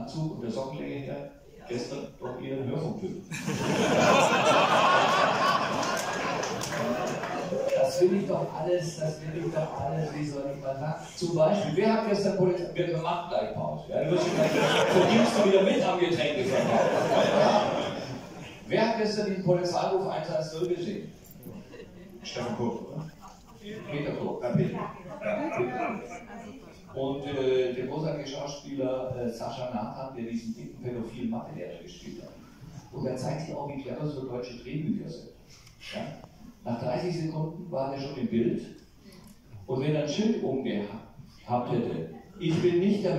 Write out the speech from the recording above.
Anzug und der Sockenlänge her gestern doch eher ein Hörfunktyp. Das will ich doch alles, das will ich doch alles, wie soll ich mal sagen? Zum Beispiel, wer hat gestern Polizei, wir machen gleich Pause, ja? Du wirst ja gleich, verdienst du wieder mit am Getränkeverkauf. Wer hat gestern den Polizeiruf 110 gesehen? Stefan Kurz, oder? Peter Kurz. Ja, Peter. Und äh, der großartige Schauspieler äh, Sascha Nathan, der diesen dicken pädophilen Mathelehrer gespielt hat. Und da zeigt sich auch, wie clever so deutsche Drehbücher sind. Ja? Nach 30 Sekunden war der schon im Bild. Und wenn er ein Schild umgehabt hätte, ich will nicht